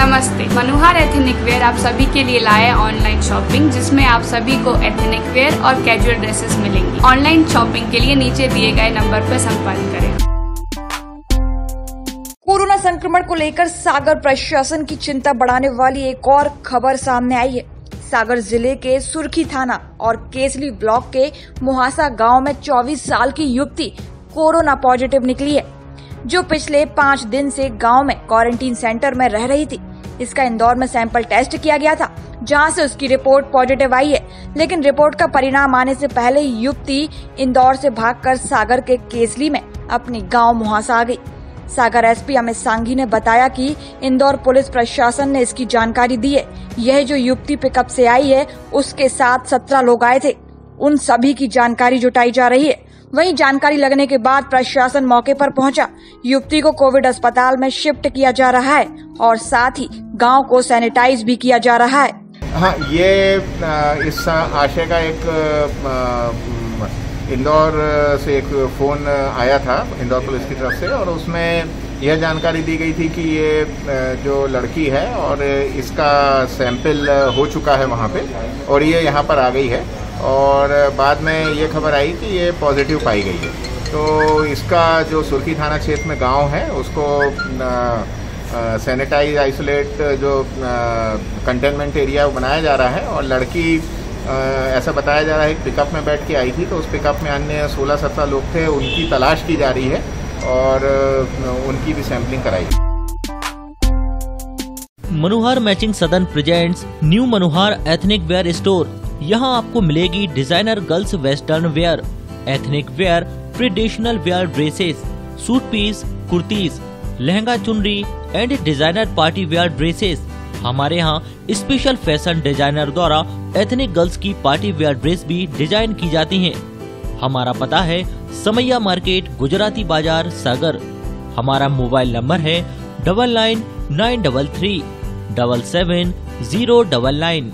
नमस्ते। मनोहर ethnic where आप सभी के लिए लाए ऑनलाइन शॉपिंग, जिसमें आप सभी को एथनिक वेयर और कैजुअल ड्रेसेस मिलेंगी। ऑनलाइन शॉपिंग के लिए नीचे दिए गए नंबर पर संपर्क करें। कोरोना संक्रमण को लेकर सागर प्रशासन की चिंता बढ़ाने वाली एक और खबर सामने आई है। सागर ज़िले के सुर्खी थाना और केसली ब्लॉक के मुहासा गाँव में 24 साल की युवती कोरोना पॉजिटिव निकली है। जो पिछले पाँच दिन से गाँव में क्वारंटीन सेंटर में रह रही थी। इसका इंदौर में सैंपल टेस्ट किया गया था, जहाँ से उसकी रिपोर्ट पॉजिटिव आई है। लेकिन रिपोर्ट का परिणाम आने से पहले युवती इंदौर से भागकर सागर के केसली में अपनी गाँव मुहासा आ गई। सागर एसपी अमित सांघी ने बताया कि इंदौर पुलिस प्रशासन ने इसकी जानकारी दी है। यह जो युवती पिकअप से आई है, उसके साथ सत्रह लोग आए थे। उन सभी की जानकारी जुटाई जा रही है। वहीं जानकारी लगने के बाद प्रशासन मौके पर पहुँचा। युवती को कोविड अस्पताल में शिफ्ट किया जा रहा है और साथ ही गाँव को सैनिटाइज भी किया जा रहा है। हाँ ये इस आशय का एक इंदौर से एक फ़ोन आया था, इंदौर पुलिस की तरफ़ से, और उसमें यह जानकारी दी गई थी कि ये जो लड़की है और इसका सैंपल हो चुका है वहाँ पे, और ये यहाँ पर आ गई है। और बाद में ये खबर आई कि ये पॉजिटिव पाई गई है। तो इसका जो सुर्खी थाना क्षेत्र में गाँव है, उसको सैनिटाइज आइसोलेट जो कंटेनमेंट एरिया बनाया जा रहा है और लड़की ऐसा बताया जा रहा है पिकअप में बैठ के आई थी तो उस पिकअप में अन्य 16-17 लोग थे, उनकी तलाश की जा रही है और उनकी भी सैंपलिंग कराई Manohar matching Sadan presents new Manohar ethnic wear store यहाँ आपको मिलेगी designer girls western wear ethnic wear traditional wear dresses suit piece kurtis lehenga chunri and designer party wear dresses हमारे यहाँ स्पेशल फ़ैशन डिज़ाइनर द्वारा ethnic girls की party wear dress भी design की जाती हैं। हमारा पता है समैया मार्केट गुजराती बाज़ार, सागर। हमारा मोबाइल नंबर है double nine nine double three double seven zero double nine